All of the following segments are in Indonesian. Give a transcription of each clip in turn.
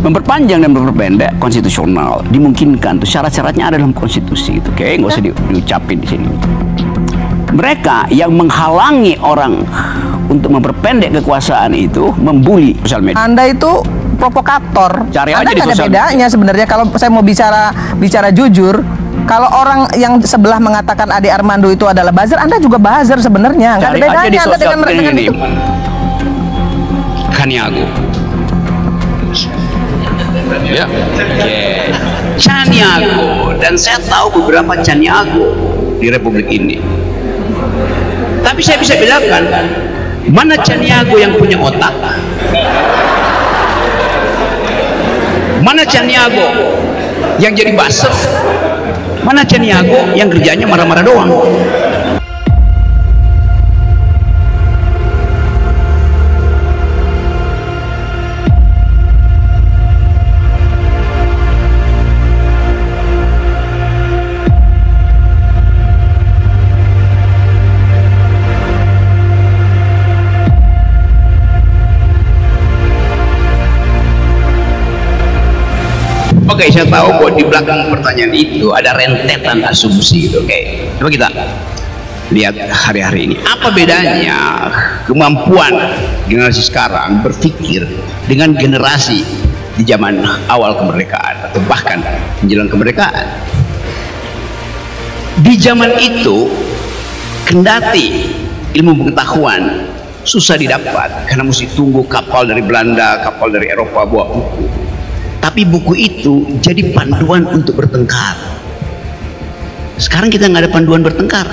memperpanjang dan memperpendek konstitusional dimungkinkan tuh syarat-syaratnya ada dalam konstitusi itu oke nggak usah di, diucapin di sini mereka yang menghalangi orang untuk memperpendek kekuasaan itu membuli sosial media Anda itu provokator. Cari Anda aja di ada bedanya sebenarnya kalau saya mau bicara bicara jujur. Kalau orang yang sebelah mengatakan Ade Armando itu adalah buzzer, Anda juga buzzer sebenarnya. Nggak ada bedanya di Anda sosial dengan media dengan ini. Kaniago ya. Oke. Caniago dan saya tahu beberapa Caniago di Republik ini. Tapi saya bisa bedakan mana Caniago yang punya otak? Mana Caniago yang jadi buzzer mana Caniago yang kerjanya marah-marah doang Oke, saya tahu bahwa di belakang pertanyaan itu ada rentetan asumsi. Oke, coba kita lihat hari-hari ini. Apa bedanya kemampuan generasi sekarang berpikir dengan generasi di zaman awal kemerdekaan atau bahkan menjelang kemerdekaan? Di zaman itu, kendati ilmu pengetahuan susah didapat karena mesti tunggu kapal dari Belanda, kapal dari Eropa bawa buku tapi buku itu jadi panduan untuk bertengkar. Sekarang kita nggak ada panduan bertengkar.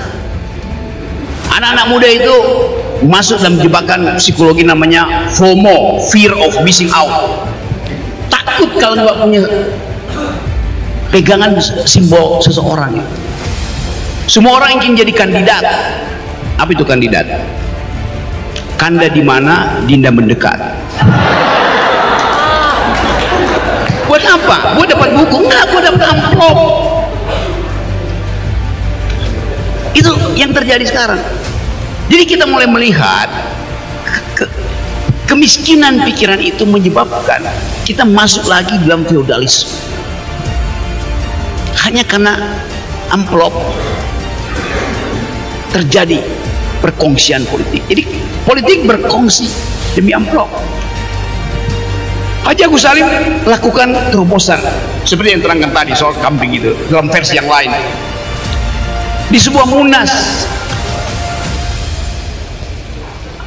Anak-anak muda itu masuk dalam jebakan psikologi namanya FOMO fear of missing out. Takut kalau nggak punya pegangan simbol seseorang. Semua orang ingin jadi kandidat. Apa itu kandidat? Kanda di mana dinda mendekat apa? buat dapat buku? enggak, buat dapat amplop. Itu yang terjadi sekarang. Jadi kita mulai melihat ke, kemiskinan pikiran itu menyebabkan kita masuk lagi dalam feudalisme hanya karena amplop terjadi perkongsian politik. Jadi politik berkongsi demi amplop Haji Agus Salim lakukan terobosan. Seperti yang terangkan tadi soal kambing itu dalam versi yang lain. Di sebuah munas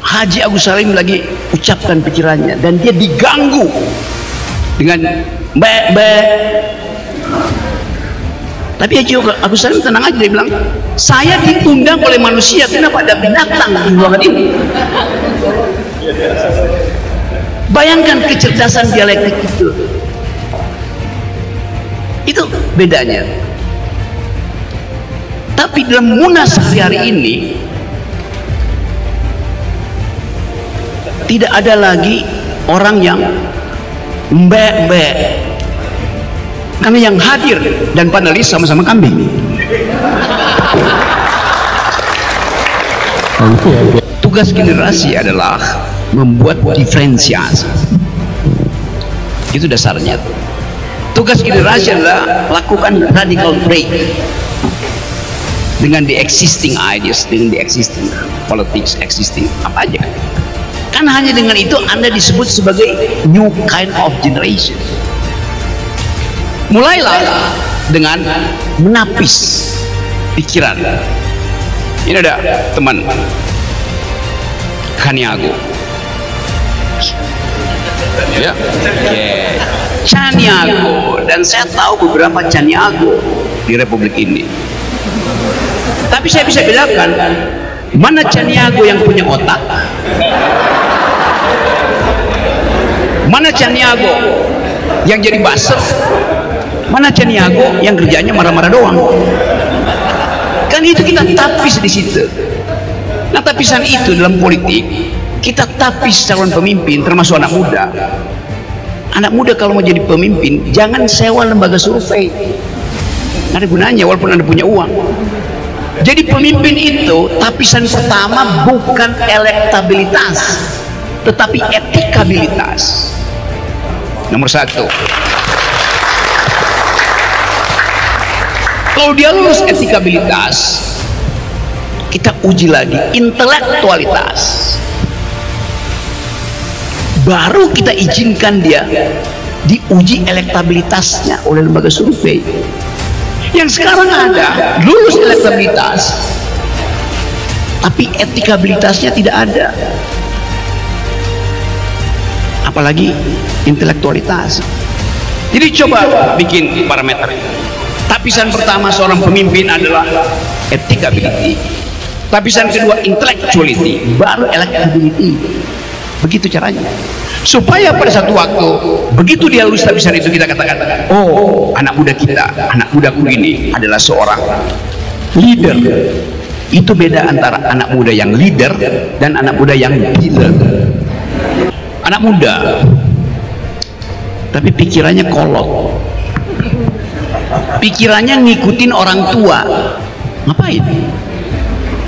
Haji Agus Salim lagi ucapkan pikirannya dan dia diganggu dengan mbak mbak tapi Haji Agus Salim tenang aja dia bilang saya ditundang oleh manusia kenapa ada binatang di ruangan ini Bayangkan kecerdasan dialektik itu. Itu bedanya. Tapi dalam munas hari-hari ini tidak ada lagi orang yang mbek-mbek. Karena yang hadir dan panelis sama-sama kambing. Tugas generasi adalah membuat diferensiasi itu dasarnya. Tugas generasi adalah lakukan radical break dengan the existing ideas dengan the existing politics existing apa aja. Kan hanya dengan itu anda disebut sebagai new kind of generation. Mulailah dengan menapis pikiran. Ini ada teman Kaniago ya. Yeah. Caniago dan saya tahu beberapa Caniago di Republik ini. Tapi saya bisa bedakan mana Caniago yang punya otak? Mana Caniago yang jadi buzzer mana Caniago yang kerjanya marah-marah doang? Kan itu kita tapis di situ. Nah tapisan itu dalam politik kita tapis calon pemimpin termasuk anak muda. Anak muda kalau mau jadi pemimpin jangan sewa lembaga survei. Ada gunanya walaupun anda punya uang. Jadi pemimpin itu tapisan pertama bukan elektabilitas tetapi etikabilitas. Nomor satu. Kalau dia lulus etikabilitas kita uji lagi intelektualitas baru kita izinkan dia diuji elektabilitasnya oleh lembaga survei. Yang sekarang ada lulus elektabilitas tapi etikabilitasnya tidak ada. Apalagi intelektualitas. Jadi coba bikin parameter. Tapisan pertama seorang pemimpin adalah etikability tapisan kedua intellectuality baru electability begitu caranya. Supaya pada satu waktu begitu dia lulus tapisan itu kita katakan oh anak muda kita anak mudaku ini adalah seorang leader. Itu beda antara anak muda yang leader dan anak muda yang dealer anak muda tapi pikirannya kolot. Pikirannya ngikutin orang tua. Ngapain?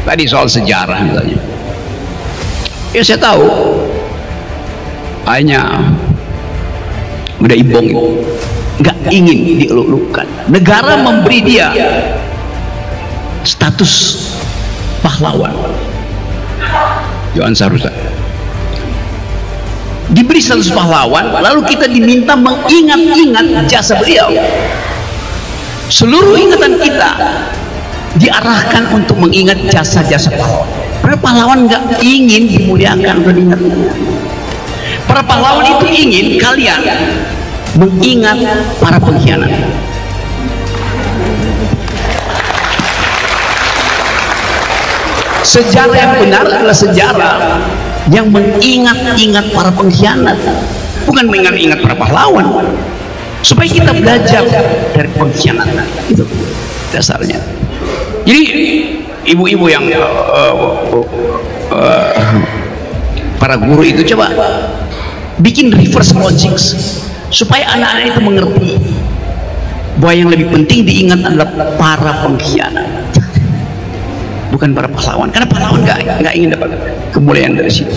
Tadi soal sejarah misalnya. Ya saya tahu hanya udah ibong. Itu nggak ingin dielulukan negara memberi dia status pahlawan. Johan Sarusa. Diberi status pahlawan lalu kita diminta mengingat-ingat jasa beliau. Seluruh ingatan kita diarahkan untuk mengingat jasa-jasa pahlawan. Para pahlawan nggak ingin dimuliakan atau diingat para pahlawan itu ingin kalian mengingat para pengkhianat. Sejarah yang benar adalah sejarah yang mengingat-ingat para pengkhianat bukan mengingat-ingat para pahlawan. Supaya kita belajar dari pengkhianatan itu dasarnya. Jadi ibu-ibu yang uh, uh, uh, para guru itu coba bikin reverse logic supaya anak-anak itu mengerti bahwa yang lebih penting diingat adalah para pengkhianat. Bukan para pahlawan. Karena pahlawan nggak ingin dapat kemuliaan dari situ.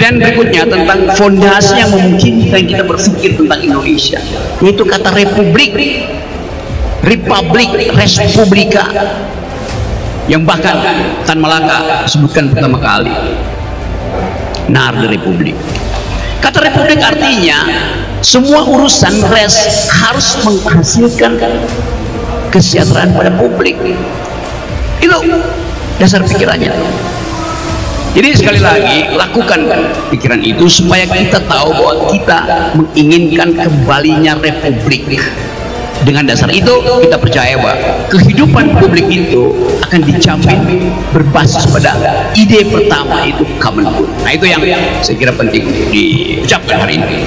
Dan berikutnya tentang fondasi yang memungkinkan kita berpikir tentang Indonesia. Yaitu kata republik republik respublika. Yang bahkan Tan Malaka sebutkan pertama kali nar republik. Kata republik artinya semua urusan res harus menghasilkan kesejahteraan pada publik. Itu dasar pikirannya. Jadi sekali lagi lakukan pikiran itu supaya kita tahu bahwa kita menginginkan kembalinya republik dengan dasar itu kita percaya bahwa kehidupan publik itu akan dijamin berbasis pada ide pertama itu common good nah itu yang saya kira penting diucapkan hari ini